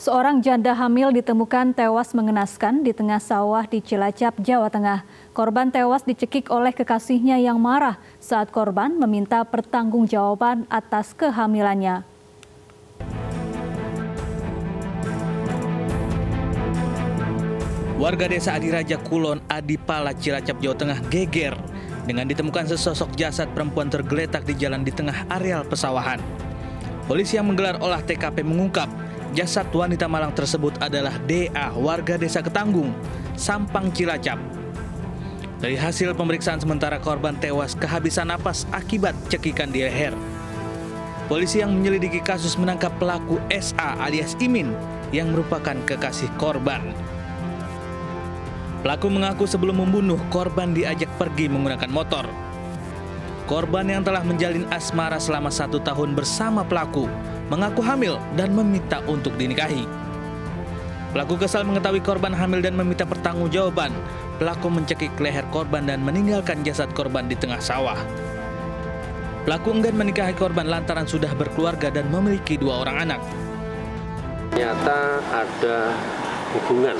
Seorang janda hamil ditemukan tewas mengenaskan di tengah sawah di Cilacap, Jawa Tengah. Korban tewas dicekik oleh kekasihnya yang marah saat korban meminta pertanggungjawaban atas kehamilannya. Warga desa Adiraja Kulon, Adipala, Cilacap, Jawa Tengah geger dengan ditemukan sesosok jasad perempuan tergeletak di jalan di tengah areal pesawahan. Polisi yang menggelar olah TKP mengungkap jasad wanita Malang tersebut adalah DA, warga desa Ketanggung, Sampang Cilacap. Dari hasil pemeriksaan sementara korban tewas kehabisan napas akibat cekikan di leher. Polisi yang menyelidiki kasus menangkap pelaku SA alias Imin yang merupakan kekasih korban. Pelaku mengaku sebelum membunuh, korban diajak pergi menggunakan motor. Korban yang telah menjalin asmara selama satu tahun bersama pelaku mengaku hamil dan meminta untuk dinikahi. Pelaku kesal mengetahui korban hamil dan meminta pertanggungjawaban. Pelaku mencekik leher korban dan meninggalkan jasad korban di tengah sawah. Pelaku enggan menikahi korban lantaran sudah berkeluarga dan memiliki dua orang anak. Ternyata ada hubungan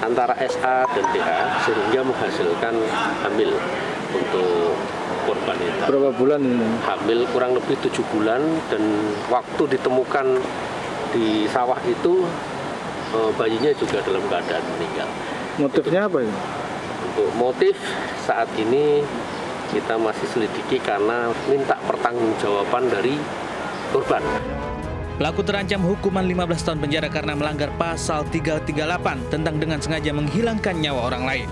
antara SA dan DA sehingga menghasilkan hamil untuk korban itu. Berapa bulan ini? Hamil kurang lebih tujuh bulan dan waktu ditemukan di sawah itu eh, bayinya juga dalam keadaan meninggal. Motifnya apa ini? Untuk motif saat ini kita masih selidiki karena minta pertanggungjawaban dari korban. Pelaku terancam hukuman 15 tahun penjara karena melanggar pasal 338 tentang dengan sengaja menghilangkan nyawa orang lain.